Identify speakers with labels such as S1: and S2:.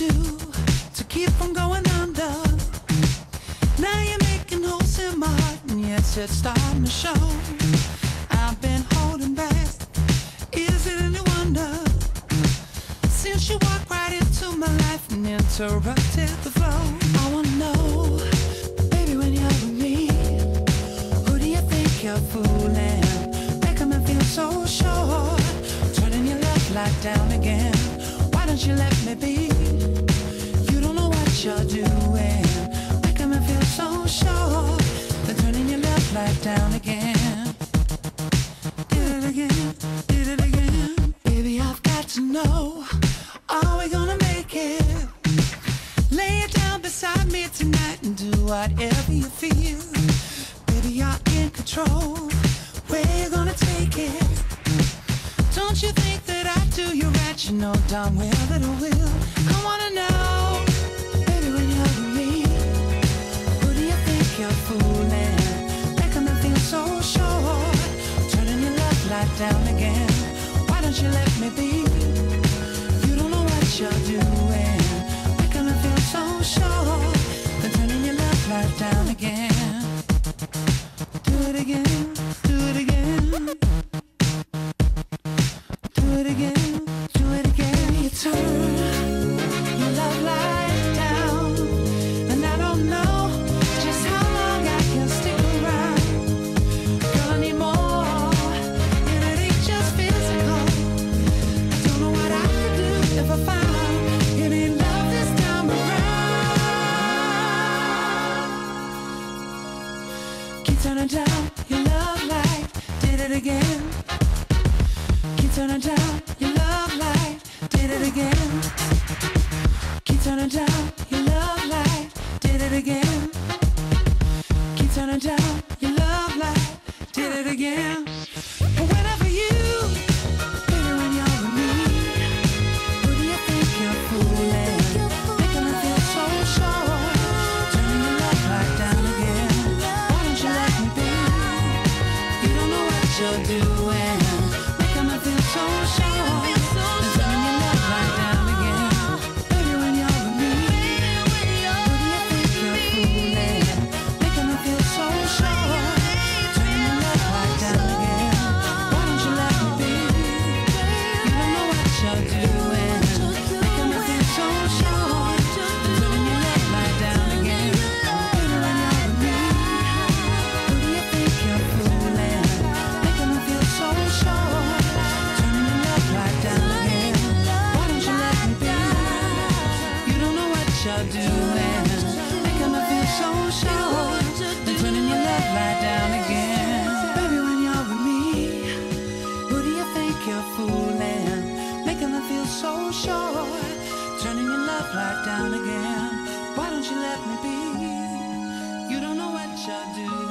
S1: do to keep from going under? Now you're making holes in my heart, and yes, it's starting to show. I've been holding back. Is it any wonder? Since you walked right into my life and interrupted the flow, I wanna know, baby, when you're with me, who do you think you're fooling? Making me feel so sure, turning your love light down again. Why don't you let me be? What you're doing. Feel so sure. Turning your down again. Did it again, did it again. Baby, I've got to know. Are we gonna make it? Lay it down beside me tonight and do whatever you feel. Baby, you're in control. Where you gonna take it? Don't you think that I do you right? You know darn well that I will. I wanna know, you're fooling? Making me feel so sure. Turning your love light down again. Why don't you let me be? Keep turning down your love light, did it again. Keep turning down your love light, did it again. Keep turning down your love light, did it again. Keep turning down your love light, did it again. Whenever you love down again. Why don't you let me be? You don't know what you're doing.